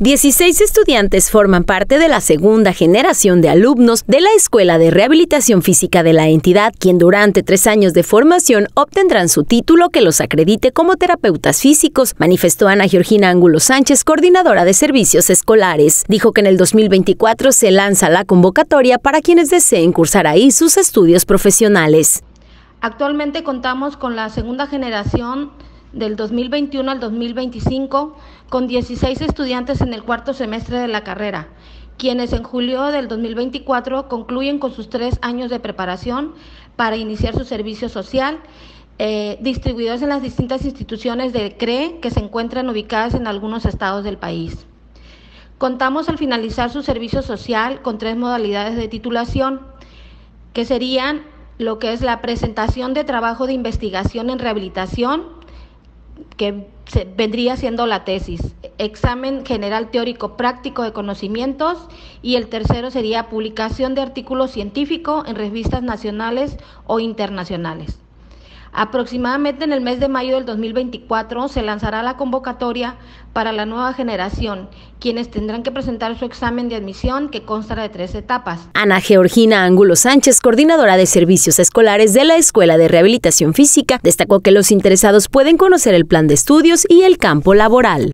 16 estudiantes forman parte de la segunda generación de alumnos de la Escuela de Rehabilitación Física de la entidad, quien durante tres años de formación obtendrán su título que los acredite como terapeutas físicos, manifestó Ana Georgina Ángulo Sánchez, coordinadora de servicios escolares. Dijo que en el 2024 se lanza la convocatoria para quienes deseen cursar ahí sus estudios profesionales. Actualmente contamos con la segunda generación del 2021 al 2025 con 16 estudiantes en el cuarto semestre de la carrera, quienes en julio del 2024 concluyen con sus tres años de preparación para iniciar su servicio social, eh, distribuidos en las distintas instituciones del CRE que se encuentran ubicadas en algunos estados del país. Contamos al finalizar su servicio social con tres modalidades de titulación, que serían lo que es la presentación de trabajo de investigación en rehabilitación, que vendría siendo la tesis, examen general teórico práctico de conocimientos y el tercero sería publicación de artículos científicos en revistas nacionales o internacionales. Aproximadamente en el mes de mayo del 2024 se lanzará la convocatoria para la nueva generación, quienes tendrán que presentar su examen de admisión que constará de tres etapas. Ana Georgina Ángulo Sánchez, coordinadora de servicios escolares de la Escuela de Rehabilitación Física, destacó que los interesados pueden conocer el plan de estudios y el campo laboral.